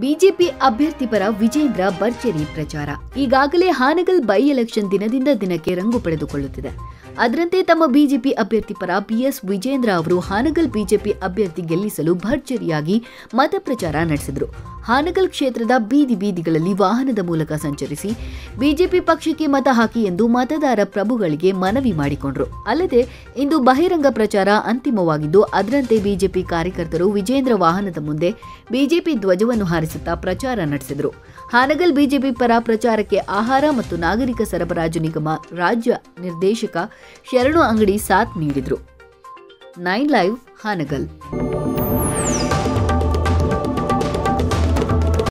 BJP ಅಭ್ಯರ್ಥಿ ಪರ ವಿಜೇಂದ್ರ ಭರ್ಜರಿ ಪ್ರಚಾರ. ಈಗಾಗಲೇ ಹಾನಗಲ್ ಬೈ ಎಲೆಕ್ಷನ್ ದಿನದಿಂದ ದಿನಕ್ಕೆ ರಂಗು ಪಡೆದುಕೊಳ್ಳುತ್ತಿದೆ. ಅದರಂತೆ ತಮ್ಮ ಬಿಜೆಪಿ ಅಭ್ಯರ್ಥಿ ಪರ ಪಿಎಸ್ ವಿಜೇಂದ್ರ ಅವರು ಹಾನಗಲ್ ಬಿಜೆಪಿ ಅಭ್ಯರ್ಥಿ ಗೆಲ್ಲಿಸಲು ಭರ್ಜರಿಯಾಗಿ ಮತ ಪ್ರಚಾರ ನಡೆಸಿದರು. ಹಾನಗಲ್ ಕ್ಷೇತ್ರದ ಬೀದಿ ಬೀದಿಗಳಲ್ಲಿ ವಾಹನದ ಮೂಲಕ ಸಂಚರಿಸಿ ಬಿಜೆಪಿ ಪಕ್ಷಕ್ಕೆ ಮತ ಹಾಕಿ ಎಂದು ಮತದಾರ ಪ್ರಭುಗಳಿಗೆ ಮನವಿ ಮಾಡಿಕೊಂಡರು. ಅಲ್ಲದೆ, ಇಂದು ಬಹಿರಂಗ ಪ್ರಚಾರ ಅಂತಿಮವಾಗಿದ್ದು, ಅದರಂತೆ ಬಿಜೆಪಿ ಕಾರ್ಯಕರ್ತರು ವಿಜೇಂದ್ರ ವಾಹನದ ಮುಂದೆ ಬಿಜೆಪಿ ಧ್ವಜವನ್ನು ಹಾರಿಸುತ್ತಾ ಪ್ರಚಾರ ನಡೆಸಿದರು. ಹಾನಗಲ್ ಬಿಜೆಪಿ ಪರ ಪ್ರಚಾರಕ್ಕೆ ಆಹಾರ ಮತ್ತು ನಾಗರಿಕ ಸರಬರಾಜು ನಿಗಮ ರಾಜ್ಯ ನಿರ್ದೇಶಕ ಶರಣು ಅಂಗಡಿ ಸಾಥ್ ನೀಡಿದರು. Nine live Hangal.